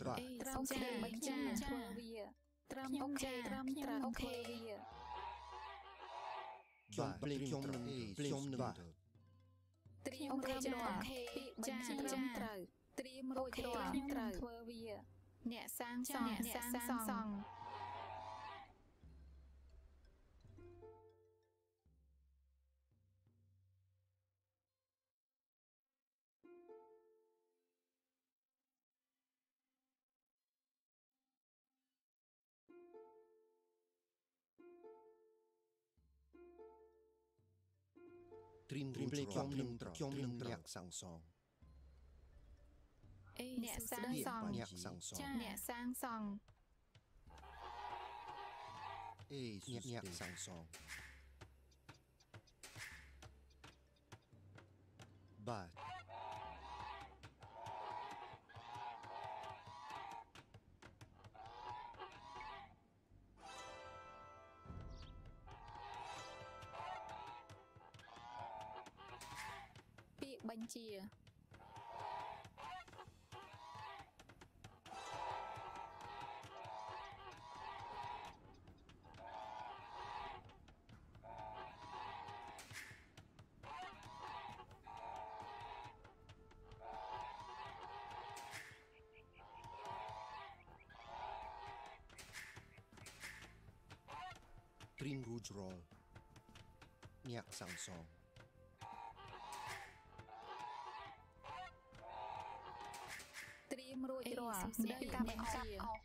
ត្រាត្រឹមចាបញ្ជាធ្វើវាត្រឹមអូខេត្រឹមត្រូវអូខេវាខ្ញុំភ្លេងខ្ញុំនឹងភ្លេងខ្ញុំនឹងត្រៀមរួចរាល់អូខេចាត្រឹមត្រូវត្រៀមរួចរាល់ខ្ញុំត្រូវធ្វើវា អ្នកសាងសង់អ្នកសាងសង់ ត្រៀមត្រៀមខ្ញុំនឹងខ្ញុំនឹងអ្នកសាងសង់អេអ្នកសាងសង់អ្នកសាងសង់ចាអ្នកសាងសង់អេអ្នកអ្នកសាងសង់បាទ Primrose Roll, Niak Sangsong. Primrose Roll, Niak Sangsong.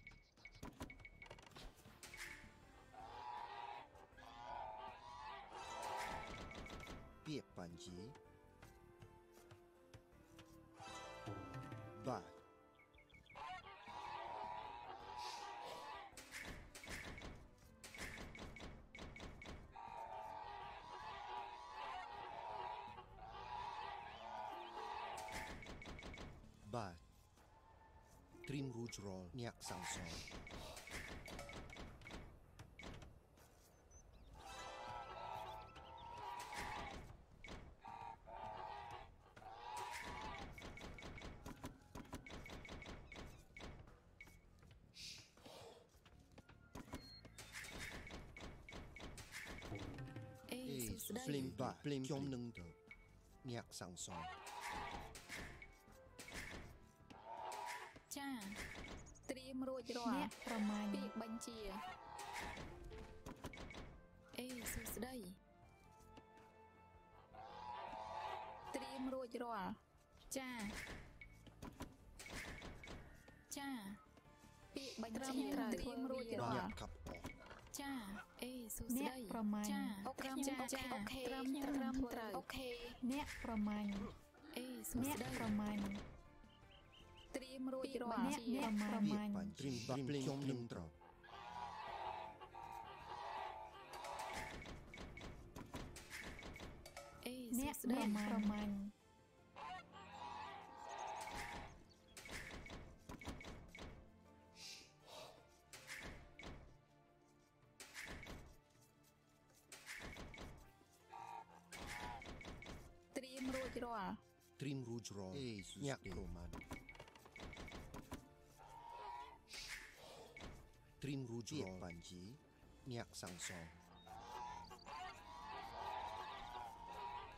Biep Panji, ត្រៀមរួចរាល់អ្នកសាងសង់ អេ អេ សួស្ដី ភ្លេងបាទភ្លេងខ្ញុំនឹងទៅអ្នកសាងសង់ ចរាល់អ្នកប្រមាញ់ពាក្យបញ្ជាអេសួស្ដីត្រៀមរួចរាល់ចាចាពាក្យបញ្ជាត្រៀមរួចរាអ្នកល់កាប់អស់ចាអេសួស្អ្នកដីប្រមាញ់ចាអូខេចាអូខេចាអូខេត្រឹមត្រឹមត្រូវអូខេអ្នកប្រមាញ់អេសួអ្នកស្ដីប្រមាញ់ត្រៀមរួចរាល់អ្នកជាអ្នកប្រពាមាញ់ Петровне Романі. Трім-блім-трім-трім-трім-трім. Не Романі. Трім-руч-роа. Trim Rouge Roll, Nyak Roman. Trim Rujuok Panji, Miak Sang Song.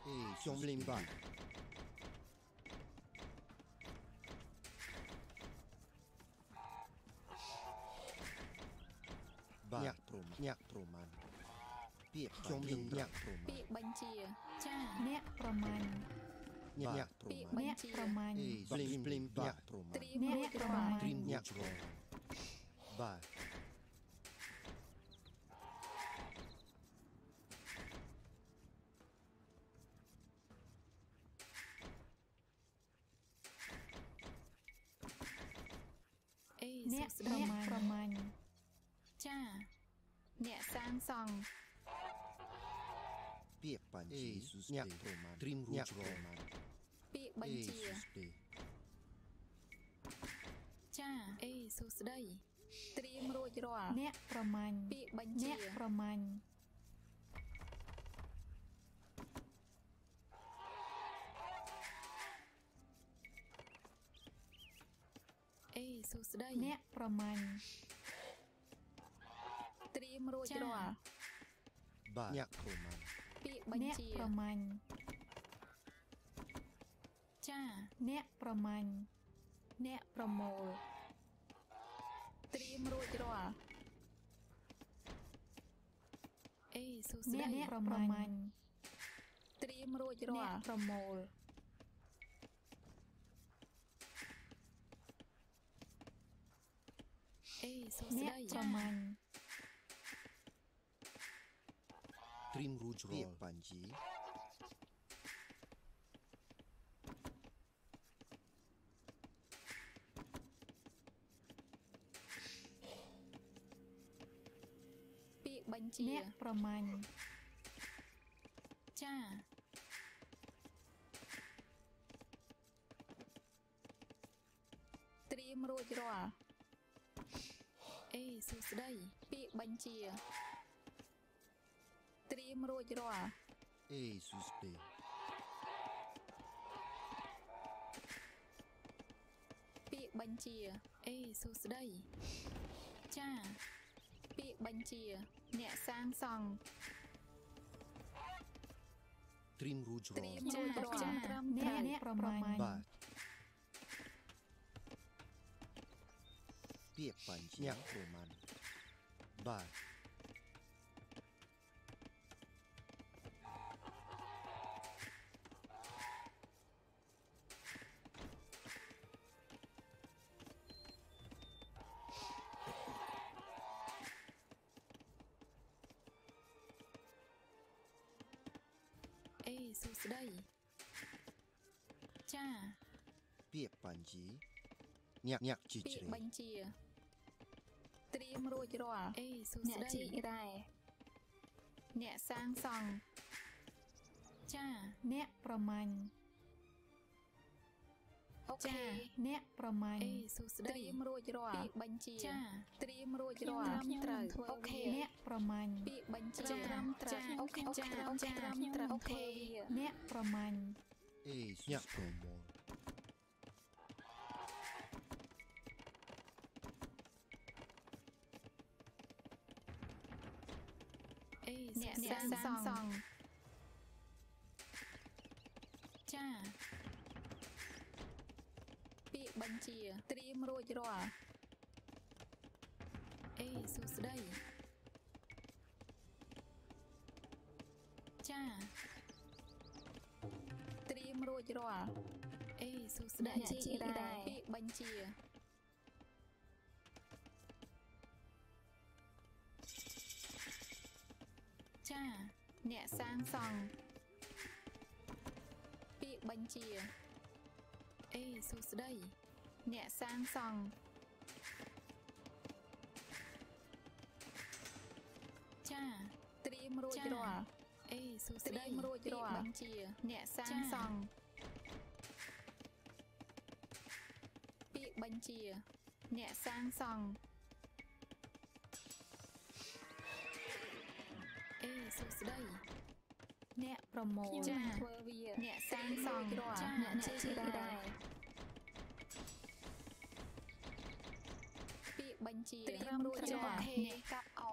Hey, Xiong Lim Ban. Nhạc Prum, Nhạc Pruman. Piệp Xiong Lim Nhạc Pruman. Piệp Bánh Cha, Nhạc Pruman. Nhạc Pruman. Nhạc Pruman. Hey, Lim Lim Nhạc Pruman. Nhạc Pruman. Trim Rujuok. Ba. ជីអ្នកប្រមាណត្រៀមរួចរងពាក្យបញ្ជាទេចាអេសួស្ដីត្រៀមរួចរាល់អ្នកប្រមាញ់ពាក្យបញ្ជាអ្នកប្រមាញ់អេសសួស្តីអ្នកប្រមាញ់ត្រៀមរួចចា៎រាល់បាទញាក់ប្រមាណ ពាក្យបញ្អ្នកជាប្រមាញ់ចាអ្នកប្រមាញ់អ្នកប្រមូលត្រៀមរួចរាល់អេសួស្អ្នកតីអ្នកប្រមាញ់ត្រៀមរួចរាអ្នកល់ប្រមូលអេសួអ្នកស្តីប្រមាញ់ ត្រៀមរួចរាល់បញ្ជីពាក្យបញ្ជាអ្នកប្រមាញ់ចាត្រៀមរួចរាល់អេសួស្តីពាក្យបញ្ជាត្រៀ មរួចរាល់អេស៊ូស្ទេពាក្យបញ្ជាអេសួស្តីចាពាក្យបញ្ជា អ្នកសាងសង់ត្រៀមរួចត្រៀរាមល់រួចរាល់ចាត្រឹមអ្នកត្រូវអ្នកប្រមាញ់បាទពាក្យបញ្ជីញាក់ប្រមាណបាទ ញាក់ញាក់ជីពាជ្រេក្យបញ្ជាត្រៀមរួចរាល់អេសួអ្នកស្តីជីករ៉ែអ្នកសាងសង់ចាអ្នកប្រមាញ់អូខេអ្នកប្រមាញ់អេសួស្ត្តីរៀមរួចរាល់ពាក្យបញ្ជាចាត្រៀមរួចខ្ញុំរាល់ខ្ញុំត្រូវធ្វើអូខេអ្នកប្រមាញ់ពាក្យបញ្ជាចាត្រឹមត្រូវចាអូខេអូខេចាអូខេចាត្រឹមខ្ញុំត្រូវអូខេធ្វើវាអ្នកប្រមាញ់អេស៊ូញាក់ប្រមូល អេអ្នកសួស្តីសាងសង់ចាពាក្យបញ្ជាត្រៀមរួចរាល់អេសួស្តីចាត្រៀមរួចរាល់អេសួស្តីអ្នកជីករ៉ែពាក្យបញ្ជា សាងសង់ពាក្យបញ្ជាអេសួស្តីអ្នកសាងសង់ចាត្រៀមរួចចារាល់អេសួត្ស្រៀតីមរួចរាល់បញ្ជា អ្នកសាងសង់ពាក្យបញ្ជា អ្នកសាងសង់ សួស្តីអ្នកប្រមូលខ្ញុំធ្វើវាអ្នកសាងសង់ចាអ្នកជីករ៉ែពាក្យបញ្ជាត្រៀមរួចរាល់អ្នកកាប់អោ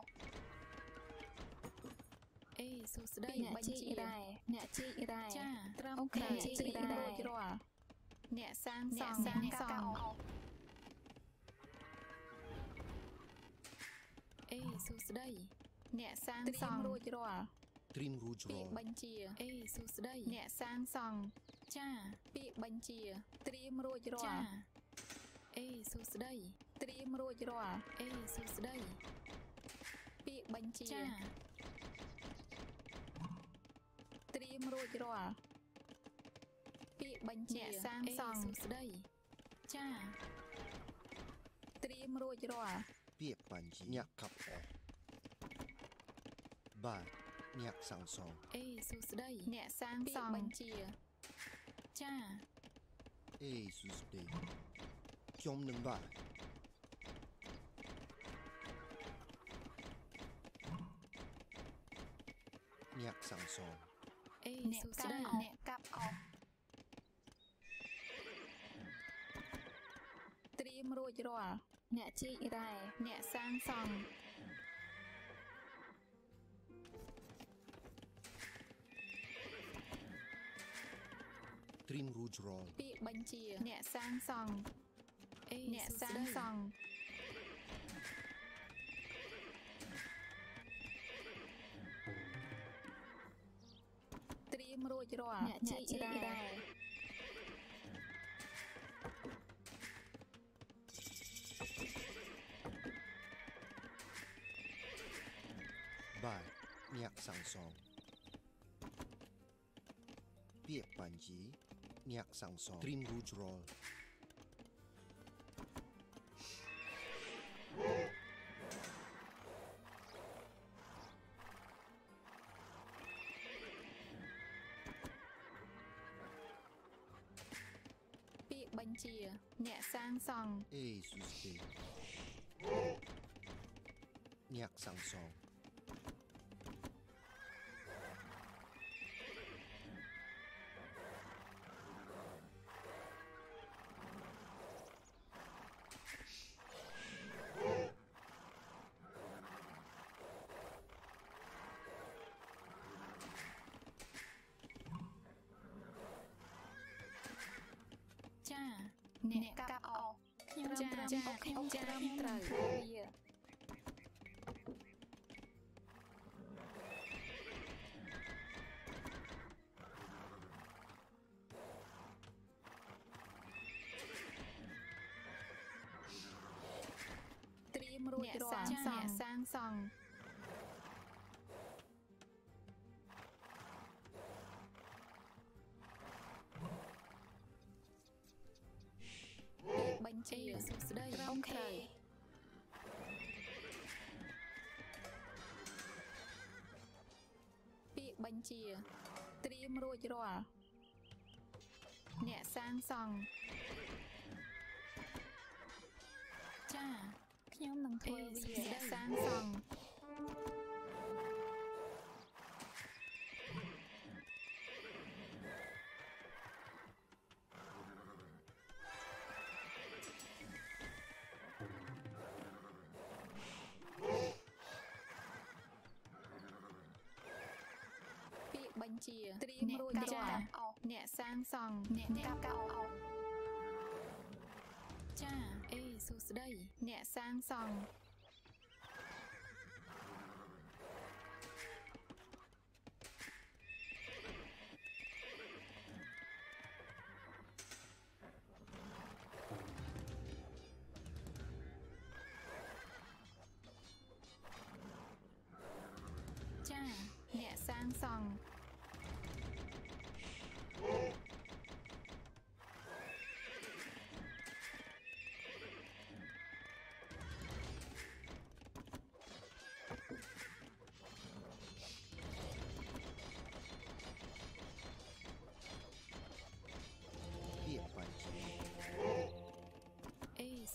អេសួស្តីពាក្យបញ្ជាអ្នកជីករ៉ែចាត្រឹមអូខេត្រូវត្រៀមរួចរាល់អ្នកសាងសង់អ្នកសាងសង់អេសួស្តី អ្នកសាងត្រៀសម Dạ. រួចរាល់ត្រៀមរួចពារាក្យល់បញ្ជាអេសួស្តីអ្នកសាងសង់ចាពាក្យបញ្ជាត្រៀមរួចរាចាល់អេសួស្តីត្រៀមរួចរាល់អេសួស្តីពាក្យបញ្ជាចាត្រៀមរួចរាល់ពាក្យបញ្ជាអ្នកសាងអេសង់សួស្តីចាត្រៀមរួចរាល់ពាក្យបញ្ជីញាក់កាប់អស់ បាទញាក់សាងសង់អេសួស្តីអ្នកសាងសង់បញ្ជាចាអេស៊ូស្ទេខ្ញុំនឹងបាទញាក់សាងសង់អេអ្នកសួស្កាប់តីអោអ្នកកាប់អោត្រៀត្រៀមរួចរាល់អ្នកជីករ៉ែអ្នកសាងសង់ ត្រៀមរួចរាល់ពាក្យបញ្ជាអ្នកសាងសង់អេអ្នកសាងសង់ត្រៀមរួចរាល់អ្នកជីករ៉ែបាទអ្នកសាងសង់ពាក្យបញ្ជី Niak Sangsong, Trim Gujrol. Bị bánh chìa, sang sòng. អ្នកកាប់អស់ ខ្ញុំ ចា ត្រឹម ចា អូខេ ខ្ញុំ ចា ត្រឹម ខ្ញុំ ត្រូវ ធ្វើវា ត្រៀមរួច អ្នក រា សា ល់ ងសង់អ្នកសាងសង់ សួស្ដីត្រឹអូមខេត្រូវពាក្យបញ្ជា ត្រៀមរួចរាល់អ្នកសាងសង់ ជាត្រៀមអ្នករួចកាប់រាល់អស់អ្នកសាងសង់អ្នកអ្នកកាប់កាប់អអស់ស់ចាអេសួស្ដីអ្នកសាងសង់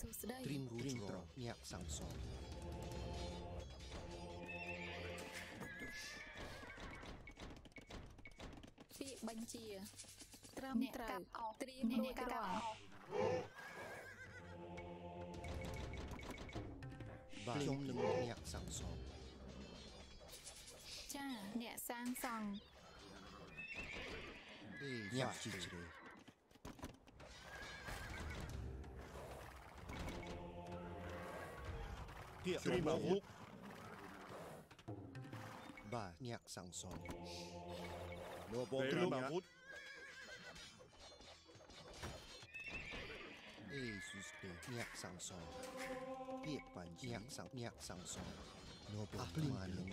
Ісус дає. Крім ручро, як Самсон. Пі банчі. Трам трай. Трім ручро. Và chung lưng nhạc sáng sòn Cha, nhạc sáng sòn Nhạc chỉ chỉ địa Khi mà hút. Và nhạc sang son Đến lúc mà hút. Jesus de nhạc sang son Nhạc bản nhạc sang nhạc sang son Nó bộ tâm mà lòng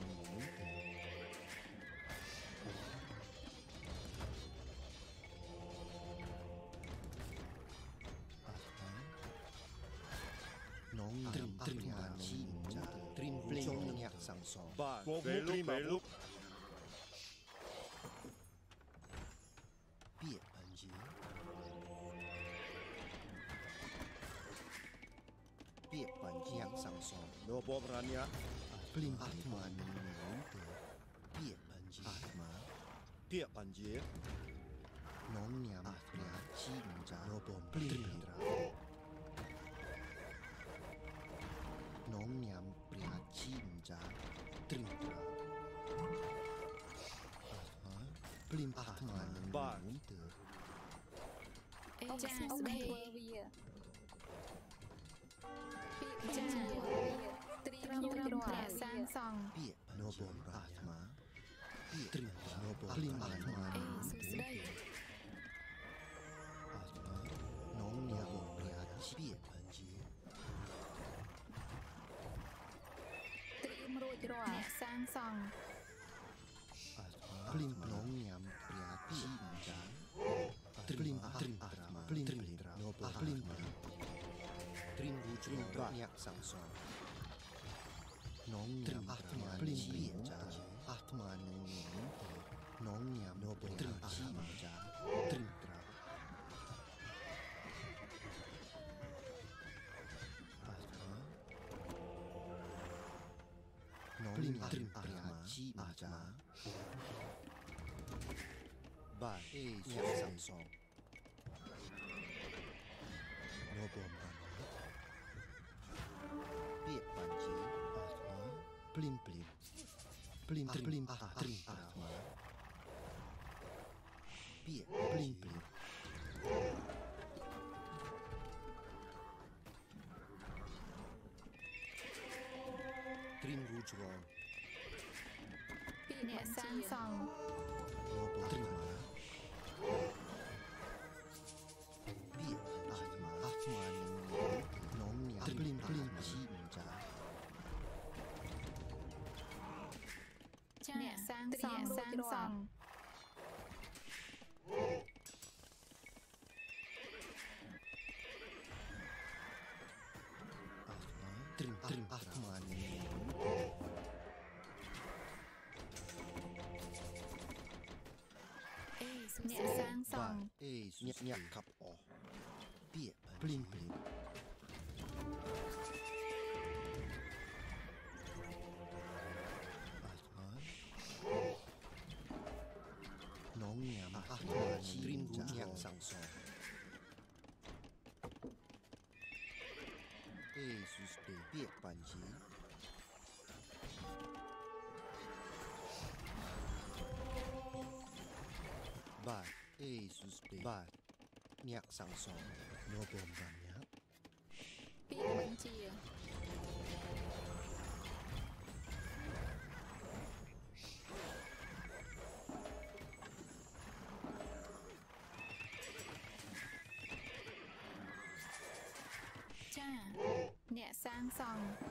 Dopo Vranya Atma Atma iya, Dia Panji. Non ne Atma Cinja Dopo Plindra Non ne Ampria Cinja Trindra Atma Okay. Okay. Okay. Okay. Okay San Song. Nobom Atma. Samsung. Nongnam Atman Blindja Atman Nongnam Nobel Atmaja Drindra Nongnam Atmaja Ba Samsung Plim plim. Plim trim plim ah, trim atma. Ah, ah, Pie plim plim. Trim rujwa. Pine san san. 3円 33Trim, trim, Armani. Ace, អ្នកសាងសង់ Ace, អ្នកញាក់កាប់អស់ពាកភ្លីងភ្លីង News để biết bản chí. Và Jesus để và nhạc sáng sóng, nó bồm giảm nhạc. Biết bản chí? song.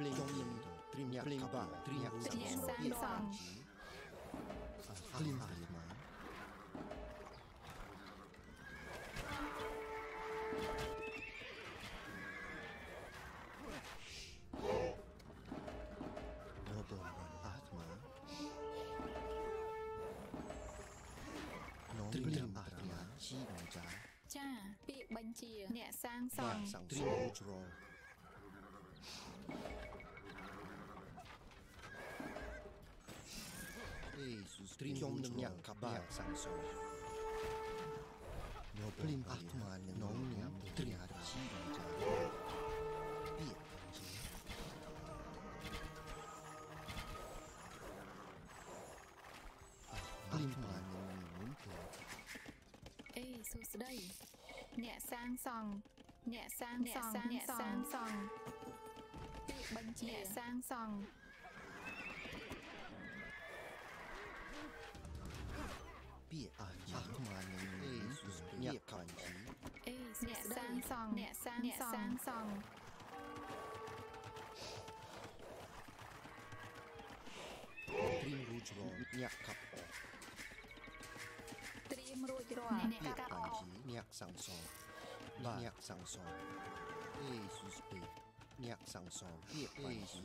Plin, Trimia, Plimba, Tria, Sam, Plimba, Trim Atma ជីបងចាចាពាក្យបញ្ជា អ្នកសាងសង់ Trim Control Иисус, темным не кабак сам сой. Но плим ахмальным, но у меня триад сильный. Jesus đây Nhẹ sang sòng Nhẹ sang sòng Nhẹ sang sòng Nhẹ sang sòng biết ai ác mà những nhạc cảnh ý nhạc sang song. Nhạc sang song sang song Trim ruột cặp ổ Trim ruột rồi nhạc cặp ổ Nhạc sang song Nhạc sang song Jesus be nhạc sang song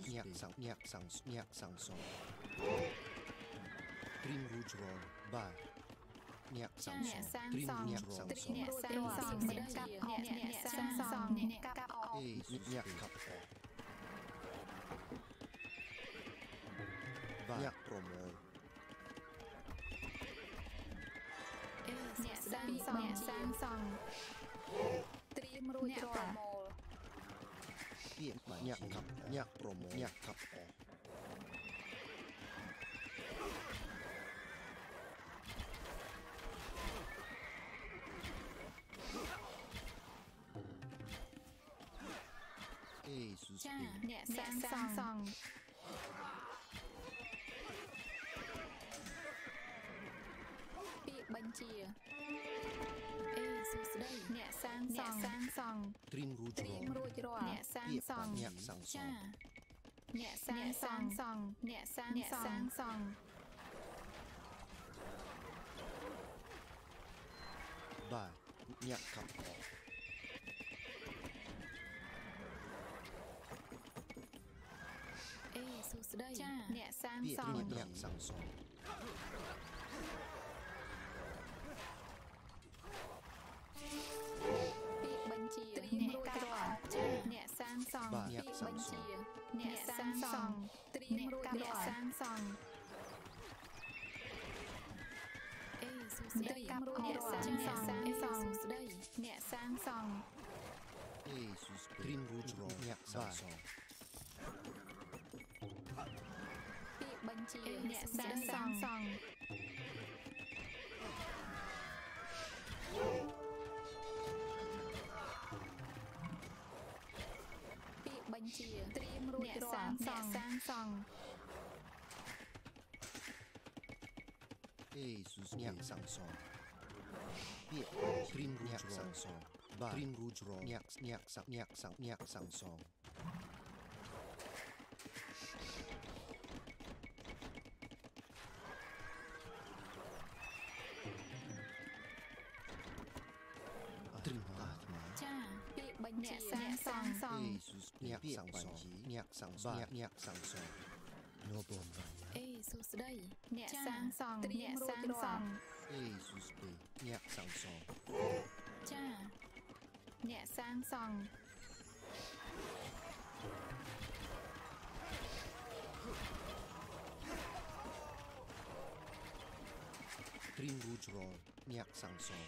nhạc sang nhạc sang nhạc song Trim ruột rồi bye ងសងទ្រីមរូចរងបាទញាក់សាំងស អ្នក ង សាង ទ្រីម សង់ ញាក់សាំងសង អ្នកសាងសង់អ្នកកាប់អស់អ្នកសាងសង់អ្នកកាប់អស់ អេស៊ូសញាក់កាប់អស់បាទញាក់ប្រមូល អ្នកសាងសង់អ្នកសាងសង់ត្រៀមរួចរាល់ ពាក្យបាទញាក់កាប់ញាក់ប្រមូលញាក់កាប់អស់ ចាពីអ្នកសាងសង់ពាក្យបញ្ជាអេសួស្ដីអ្នកសាងសង់សាងសង់ទ្រីមរូចត្ររៀងមរួចរាល់អ្នកសាងពាក្យសបាទង់ញាក់សាំងសចាងអ្នកសាងសាងសង់អ្នកសាងសាងសង់បាទញាក់កាប់អ ស់អេសួស្ដីចាអ្នកសាងពាក្យសង់ញាក់សាំងសងពាក្យបញ្ជាត្រៀមរួចរាល់ចាអ្នកសាងសង់ពាក្យបញ្ជាអ្នកសាងសង់ត្រៀមរួចរាល់សាងសង់អេសួស្ដីអ្នកសាងសង់សាងសង់ស្ដីអ្នកសាងសង់អេស៊ូសទ្រីមរូចរងញាក់សាំងសង ពាក្យបញ្ជាអ្នកសាងសង់សង់ពាក្យបញ្ជាត្រៀមរួចរាល់អ្នកសាងសង់ អេស៊ូសញាក់សាំងសងពាក្យទ្រីមរូច nhạc sẵn sàng. Nhạc sẵn sàng. Vâng. Nhạc sẵn sàng. Nó ê, vào Jesus đây. Nhạc sáng sàng. Nhạc sáng sàng. Jesus đây. Nhạc sẵn song, cha. Nhạc sáng song, trinh Rouge Roll, nhạc sẵn sàng.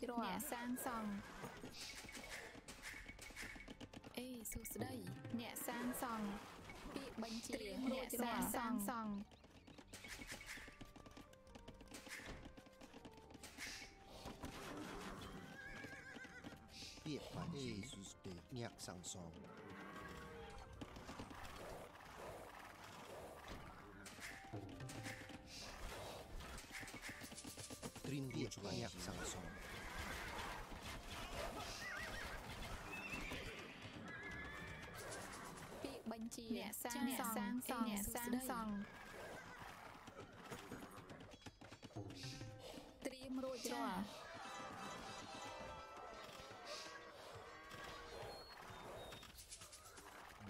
ចាអ្នកសាងសង់ទ្រីមរូចរងញាក់សាំងសងត្រៀមរួចរាល់អ្នកសាងសង់អេសួស្ដីអ្នកសាងសង់ពាក្យបញ្ជាអ្នកសាងសាងសង់ពាក្យបាអេស៊ូសពេញាក់សាំងសងទ្រីមរូចរងញាក់សាំងសង ជាអ្នកសាងសាងសង់អ្នកសាងសង់ត្រៀមរួចរាល់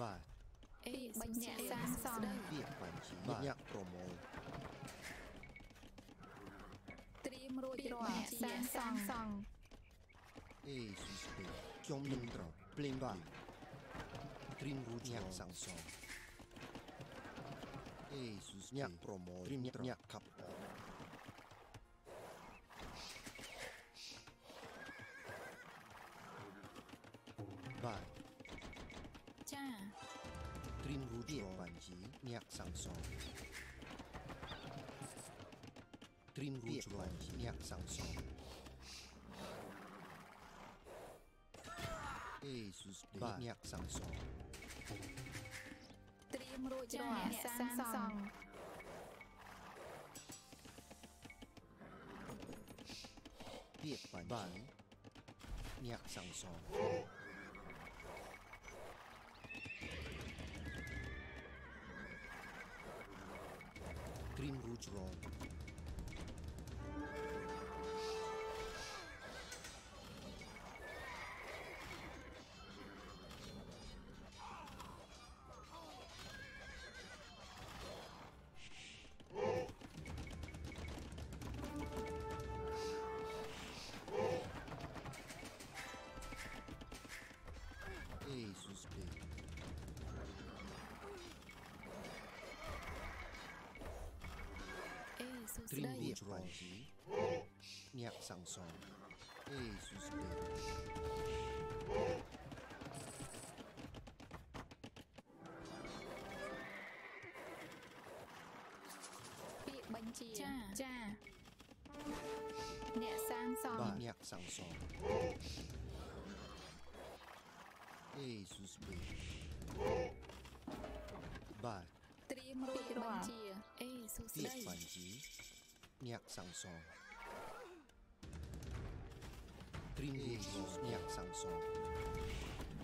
បាទអេបញ្ជាសាងសង់ពាក្យបញ្ជីញាក់ប្រមូលត្រៀមរួចរាល់អ្នកសាងសាងសង់អេស៊ូសពេខ្ញុំនឹងត្រូវភ្លេងបាទ Trimrut nyak sang song. Yesus nyak promo trim nyak kap Bye. Cha. Trimrut nyak banji nyak sang song. Trimrut banji nyak sang song. Yesus nyak sang song. រីមរូចរងបញ្ជីញាក់សាំងសងទ្រីមរូចរងញាក់សាំងសងអេស៊ូសបាទញាក់សាំងសង ត្រៀមរួចរាល់អ្នកសាងសង់ ពាក្យបញ្ជីញាក់សាំងសងទ្រីមរូចរង Требует рожи, нет сансон. Иисус Бич. Банчи. Ча. Ча. Нет сансон. Да, нет сансон. Иисус Бич. Бар. Три мруи банчи sung sai. Tiết phản chí, nhạc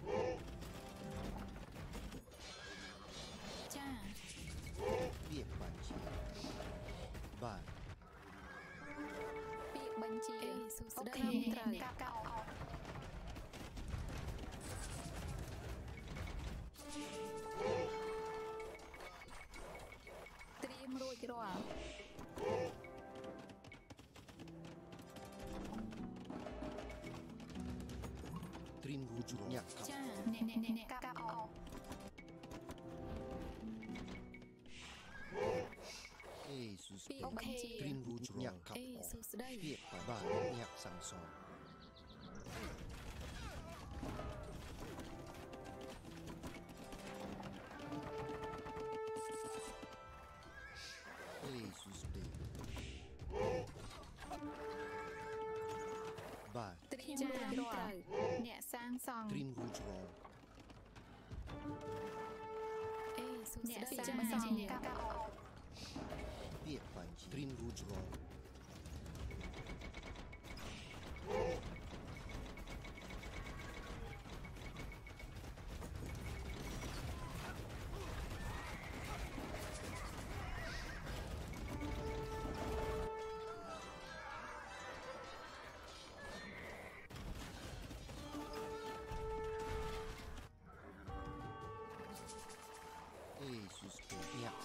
Oh! Prim wujudnya kau. nenek-nenek kau. Yesus Prim wujudnya kau. Yesus Trinwood Road. Эй, Иисус, Нет, Сам, Сам, Сам, Сам, Сам, Сам, Сам,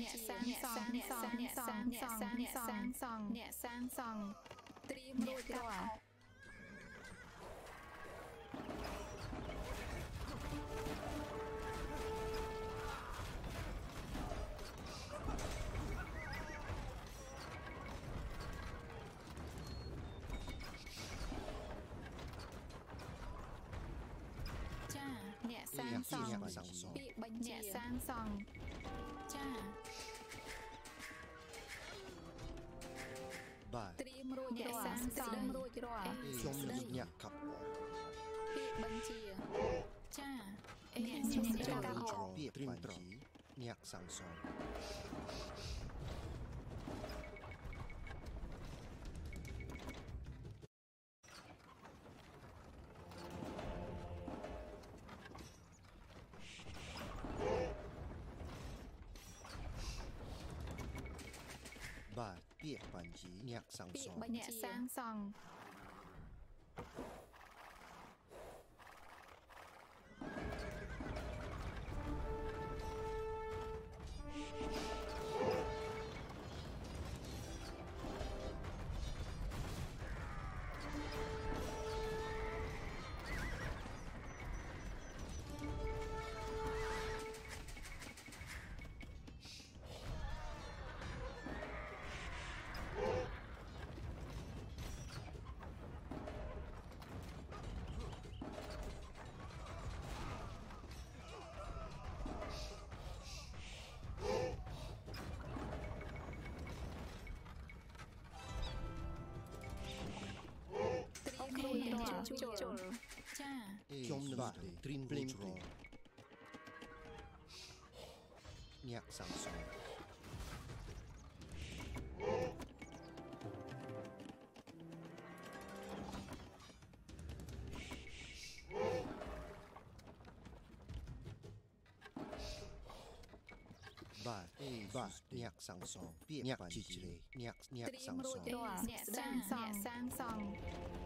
អ្នកសាងសង់អ្នកសាងសង់អ្នកសាងសង់អ្នកសាងសង់អ្នកសាងសង់ត្រៀមរួចរាល់អ្នកសាងសង់ពាក្យបញ្ជាអ្នកសាងសង់ បាទត្រៀមរួចអ្នកសាងសង់រួចរាល់ខ្ញុំនឹងញាក់កាប់ពាក្យបញ្ជាចាអ្នកញាក់កាប់ពាក្យត្រៀមត្រង់ញាក់សាងសង់ 比不捏桑桑。somnambule, prin ba Niak Samson. Bar, niak cicire, niak niak Samson. 3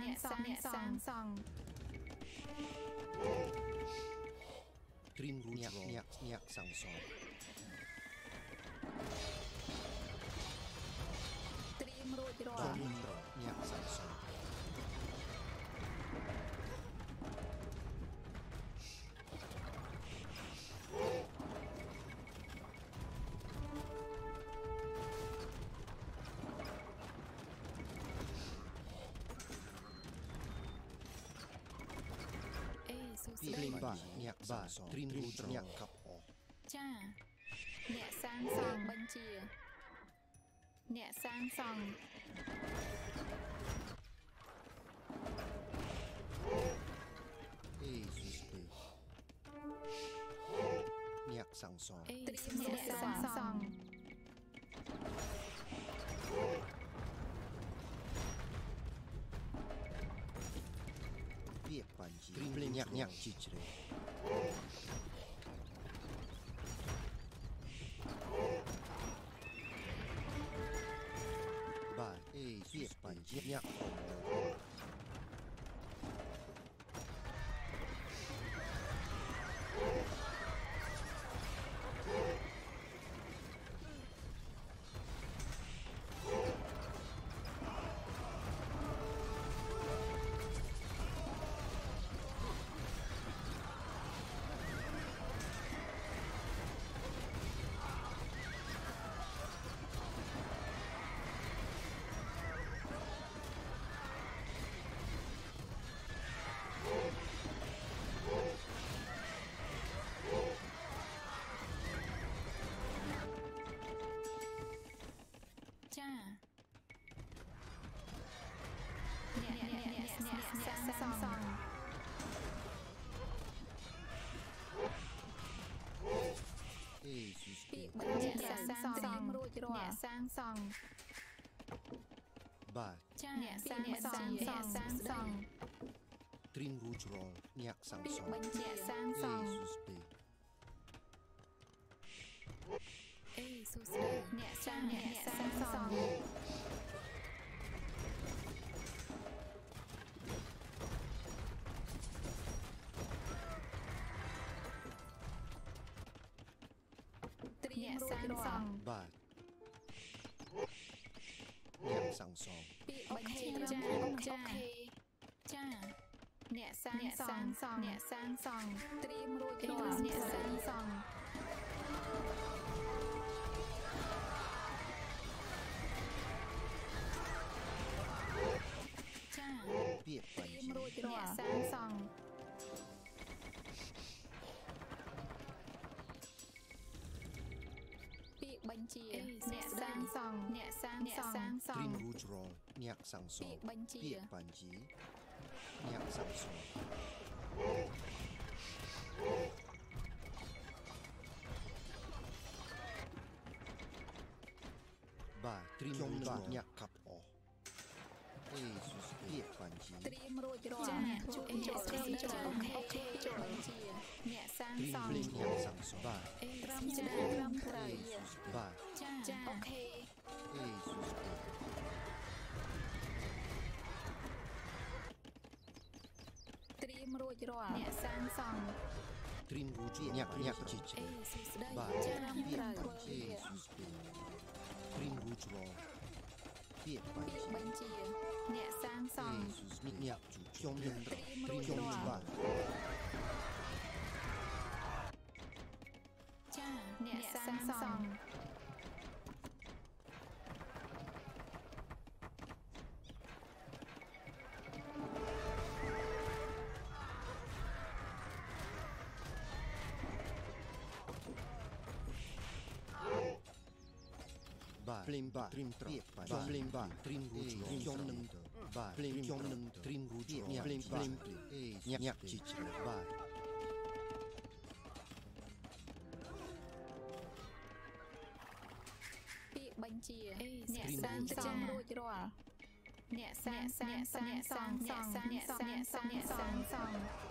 三三三三。Krim runyak nyak nyak sang song. Krim runyak nyak. សួស្ ពី ដី លេងបាទញាក់បាទត្រៀមរូចញាក់កាប់អស់ ចាអ្នកសាងសង់បញ្ជាអ្នកសាងសង់ អេស៊ូសពេញាក់សាំងសង អេ ត្រៀ សួ ម ស្ អ្នក ដី សាងសង់ nyak nyak cicre. Oh. សាងសត្រៀង់មរួចរាអ្នកល់សាងសង់បាទចាអ្នកសាងសង់អ្នកសាងសង់ត្រៀមរូចរលញាក់សាំងពាសក្យងបញ្ជាអ្នកសាងអេសង់ស៊ូសពេអេសួស្ដីអ្នកសាងអ្នកសាងសង់ ញាក់សាំងសងពាក្យបញ្ជាចាត្រឹមចាអូខេចាអ្នកសាងសង់អ្នកសាងសង់ត្រៀមរួចរារាល់ល់អ្នកសាងសង់ចាពាក្យត្បញ្រៀមជីរួចអ្នករាល់សាងសង់ បញ្ជាអ្នកសាងសង់អ្នកសាងសង់អ្នកសាងសង់ Remove wrong អ្នកសាងសង់ពាក្យបញ្ជាពាក្យបញ្ជាអ្នកសាងសង់ បាទ Remove បាទអ្នក ត្រៀមរួចរាល់ចាជួយអេចូលអូខេចូលអូខេអូខេចូលបញ្ជាអ្នកសាងត្រៀមសង់ភ្លេងញាក់សាំងសងបាទអេត្រឹត្រឹមមច្ច្នៃនៃត្រឹមត្រូវបាទចាចាអូខេអេស៊ូសពាក្យត្រៀមរួចរាល់អ្នកសាងសង់ត្រៀមរួចញាក់ញាក់ជីជ្រេអេសួស្ដីបាទចាពាក្យត្រូវបញ្ជីអេស៊ូសពាក្យត្រៀមរួចរាល់ Hiện tại, mình chỉ nhẹ 三上 ភ្លេងបាទត្រៀមត្រពាក្យបញ្ជីភ្លេងបាទត្រៀមរួចរាល់ខ្ញុំនឹងបាទភ្លេងខ្ញុំនឹងត្រៀមរួចរាល់ភ្លេងភ្លេងអេញាក់ញាក់ជីជ្រេបាទពាក្យបញ្ជាអេអ្នកអ្នកសាសាងងសសង់ង់រួចរាល់អ្នកសាងសាងសាងសាងអ្នកសាងអ្នកសាងសាងអ្នកសាងសង់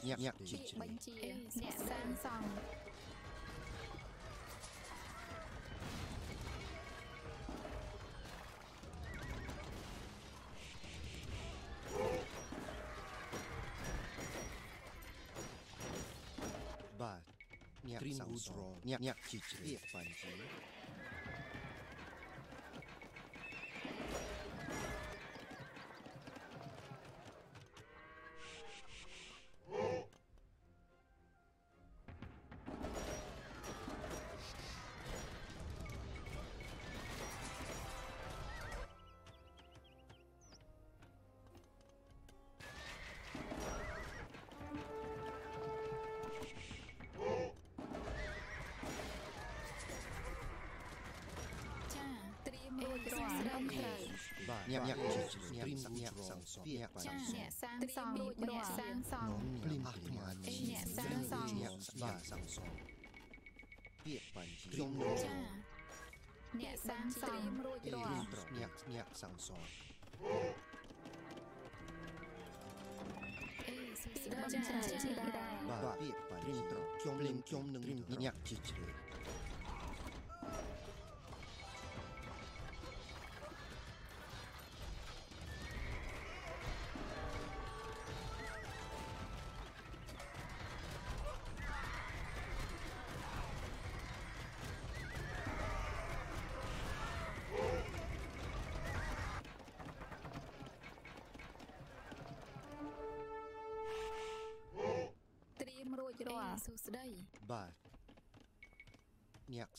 ញ្ជីញាក់ញាក់ញាក់ជី ពាក្យ ជ្រេ បញ្ជា អេអ្នកសាងសង់ បាទញាក់ត្រៀមរួចរាល់ញាក់ញាក់ជីជ្រេពាក្យបញ្ជី ត្រៀមរួចរាល់ត្រឹមត្រូវ បាទញាក់ញាក់ជីជ្រេត្រៀមរួចរាល់សាំងសងពាក្យបញ្ ចា ជី អ្នកសាងសង់អ្នកសាងសង់ ភ្លេងភ្លេង អេអ្នកសាងសង់ ញាក់បាទសាំងសងពាក្យបញ្ជីខ្ញុំនឹង ចាអ្នកសាងស ត្រៀ ង់ មរួច អេ រាល់ ត្រញាក់ញាក់សាំងសង អេសួស្ដី ចា ចា ចា ចា ចា បាទពាក្យបញ្ជីខ្ញុំលេងខ្ញុំនឹងញាក់ជីជ្រេ daí. Bar. Niak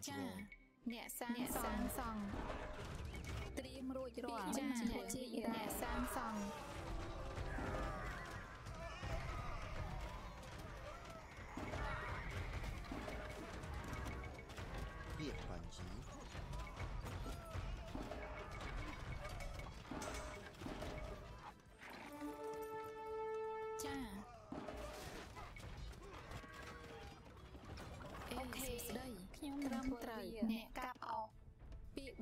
ចចារាល់អ្នកសាងអ្នកសាងសង់ត្រៀមរួចរាល់ចាបញ្ជាអ្នកជាអ្នកសាងសង់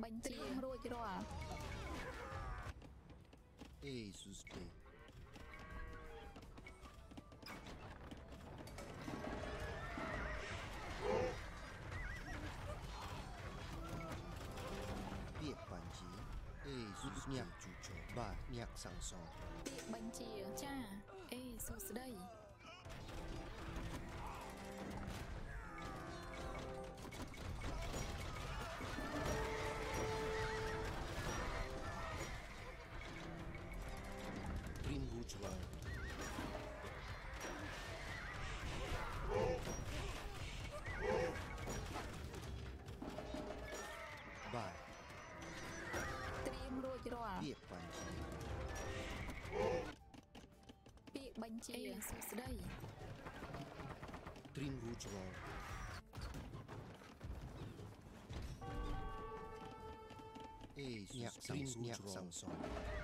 បញ្ជារួចរាល់ អេស៊ូសពេ ពាក្យបញ្ជីអេស៊ូសញាក់ជូជបាទញាក់សាំងសង ពាក្យបញ្ជា ចាអេសួស្ដី បញ្ជា អេសួស្ដី ត្រៀមរួចរាល់អេញាក់ត្រៀមញាក់សង្សង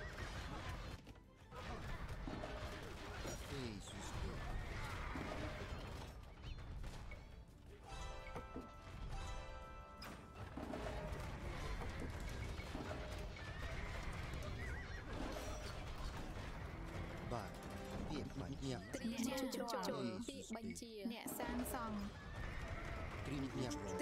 nhập rồi.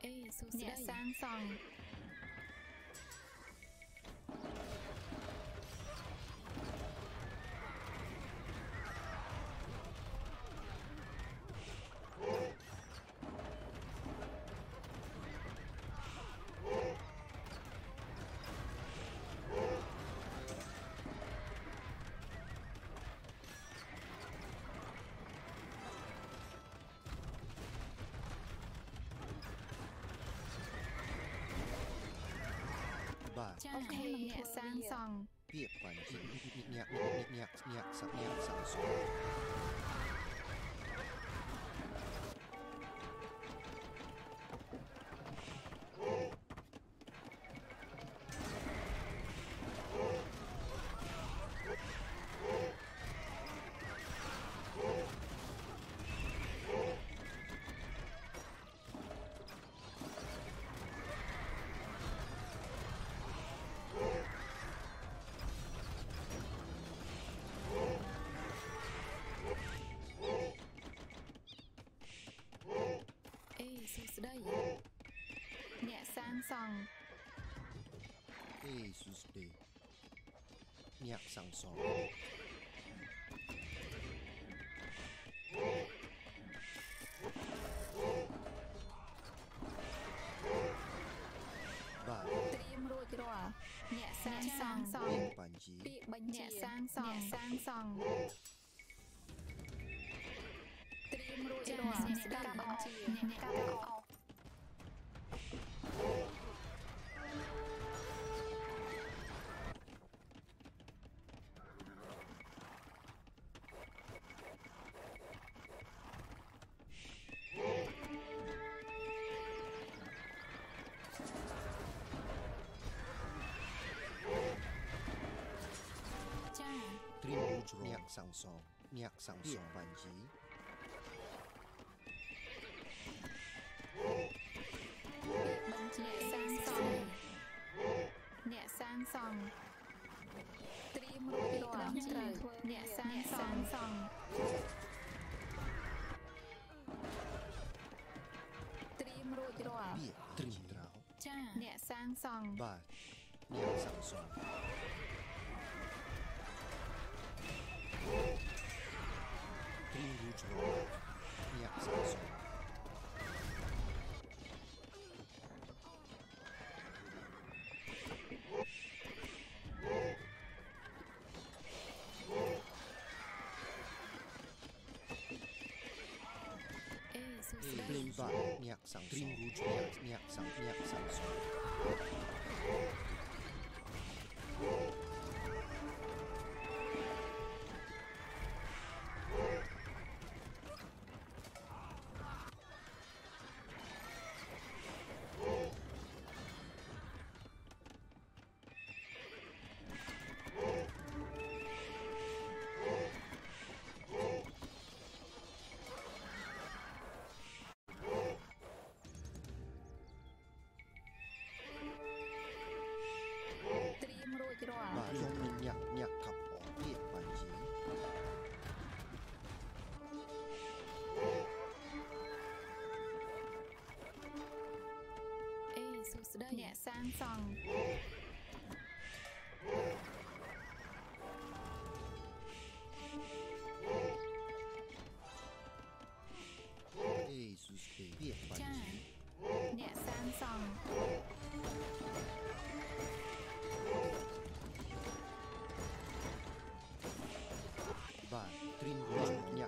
Ê, sang sòi. ចរាល់ អេសួស្ដី អ្នកសាងសង់ បាទ ចា អូខេ អ្នកសាងសង់ ពាក្យបញ្ជាញាក់ញាក់ញាក់ញាក់សញ្ញាសង្សង សួស្ដីអ្នកសាងសង់អេសុស្ដីញាក់សង្សងបាទត្រៀមរួចរាល់អ្នកសាងសង់សពាង់ក្យបញ្ជាពាក្យបញ្ជាអ្នកសាងសង់អ្នកសាងសង់ Iya. Miak kan Sang Song, nyak Sang iya. Song Ban អ្នកអ្នកកាប់អោ ចា ត្រៀមរួចរាល់ញាក់សង្សងញាក់សង្សងបញ្ជា បញ្ជា អ្នកសាងសង់អ្នកសាងសង់ ត្រៀមរួចរាល់ ត្រូវ ធ្វើ អ្នកសាងសង់សង់ ត្រៀមរួចរាល់ ពាក្យត្រៀមត្រោ ចាអ្នកសាងសង់ បាទញាក់សង្សងត្រៀមរួចរាល់ញាក់សង្សង Plyn Bach, nyak Sang Song. nyak Guj, Miak Sang, nyak Sang đây. Nhẹ sang sòng Cha Nhà sang sòng Và Trinh Hoàng Nhà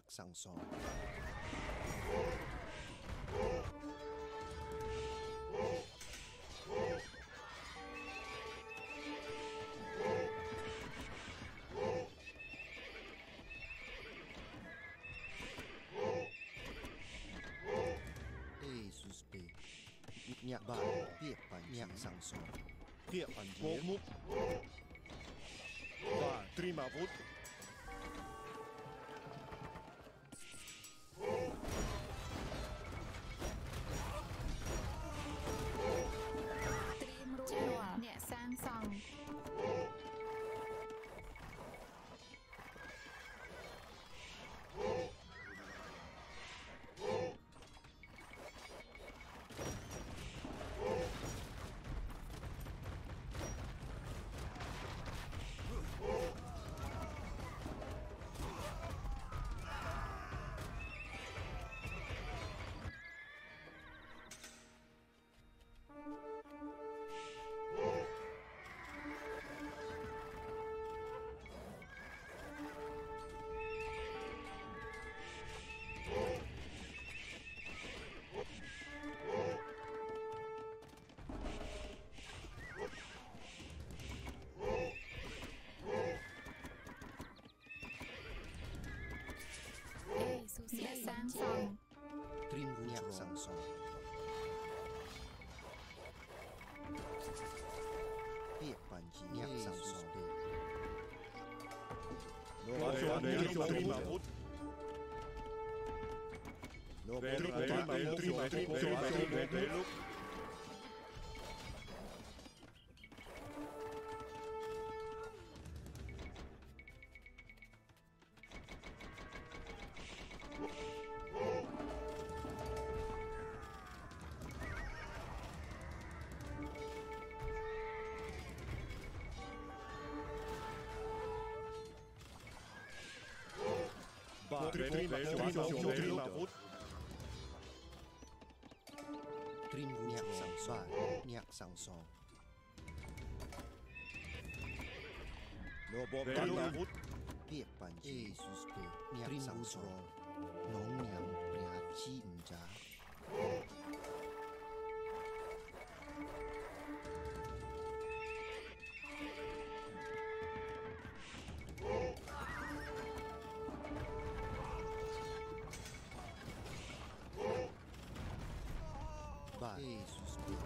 banyak sangson. suspect. Nyak ba, tiap panjang sangson. Tiap panjang. Ya. Ba, terima vote. No, Trima, trima, trima, trima, vút. Trim nhạc sảng xoa, nhạc sảng xoa. Nó bom bắn là vút. Việc bản Jesus pe nhạc sảng xoa. Nóng nhạc bia chi mja. y suspiro.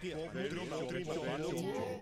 Pier Pedro Maurizio Basso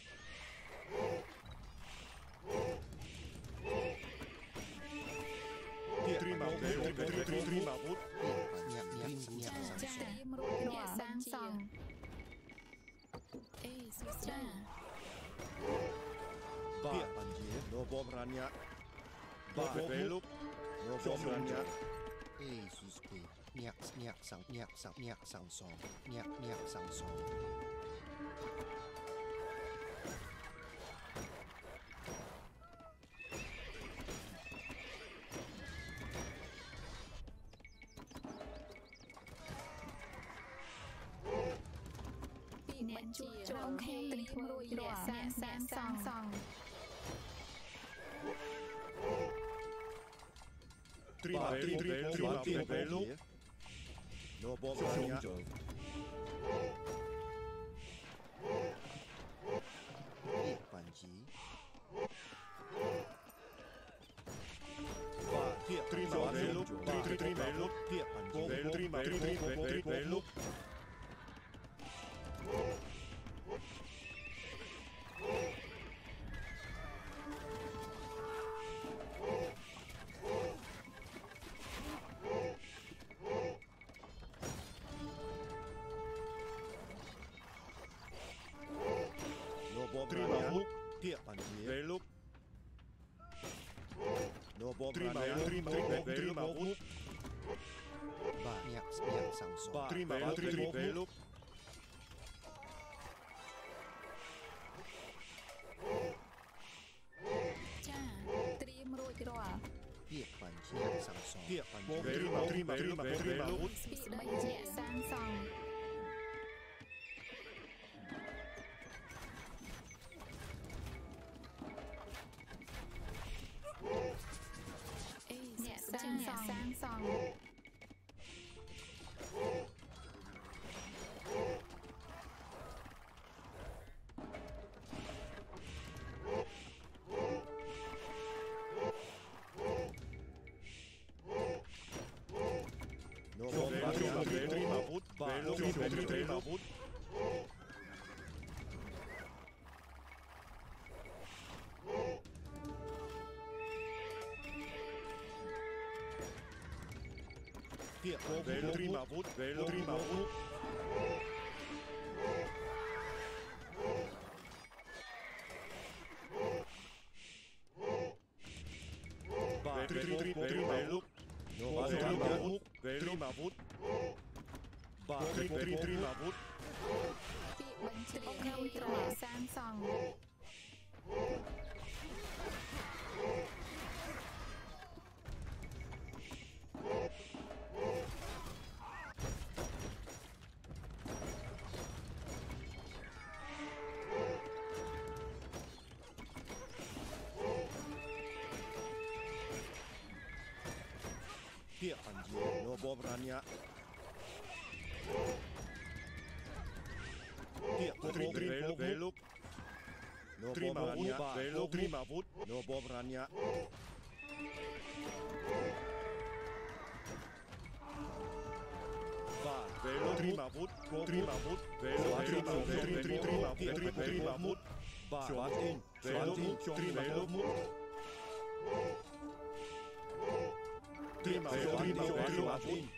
Pomerania. Bartwellup. Pomerania. Jesus Christ. Nhạc, nhạc, sáng, nhạc, sáng, nhạc, sáng, sáng, nhạc, nhạc, sáng, sáng. tri, tri, tri, tri, tri, tri, tri, tri, Trimalo, trimalo, Ba, jak, jak Samson. Trimalo, trimalo. Tiệp bằng chiếc Samson. Tiệp bằng chiếc Samson. Tiệp bằng chiếc Samson. Tiệp bằng chiếc Samson. Ve el Dream Boot, dia Andrzej, no bobrania. Hier, Potri, terima No bobrania, Velub, Grimavut. No bobrania. Velo, Trimavut, Trimavut, Velo, Trimavut, Trimavut, Trimavut, Trimavut, clima, el clima, el clima.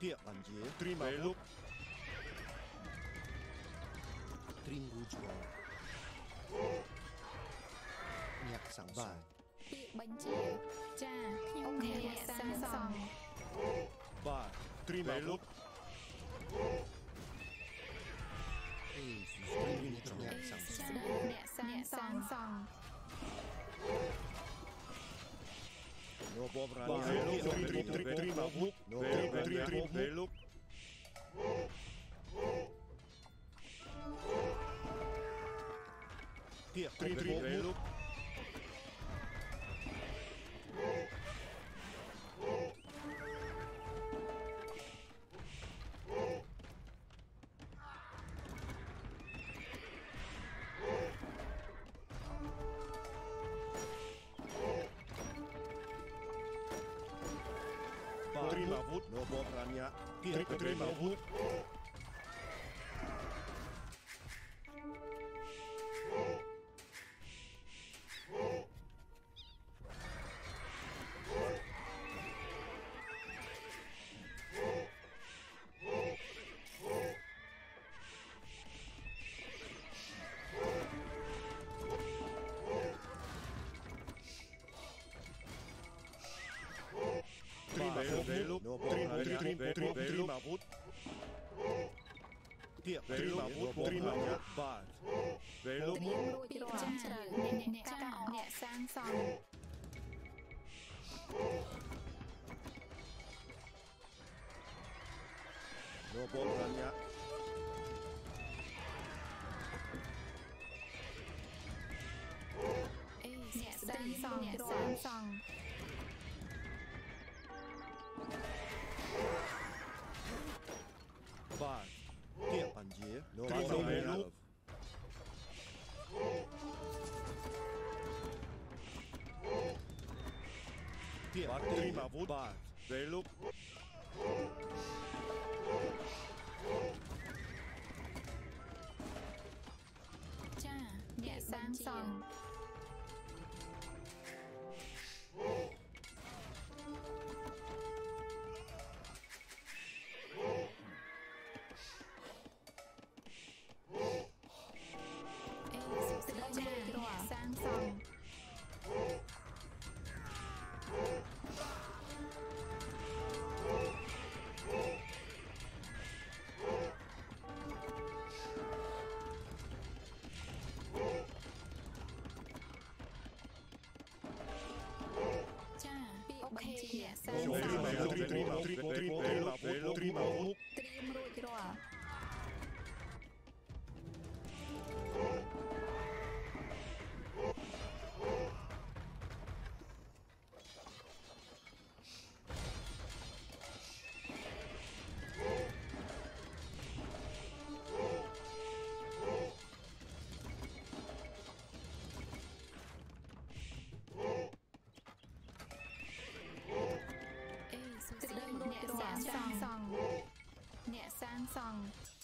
Địa bản dế Trima lúc Tringu chùa Nhạc sáng bà Bị bánh chế Cha Ông nghe sáng sòng Bà Trima lúc สบู่เนี่ยสเนี่ยสองสอง Nuovo brano. Tira, tira, tira, Kita tidak diterima. tiệm khi mà vút. bài về lúc. Cha dạ sang son Trima, trima, song.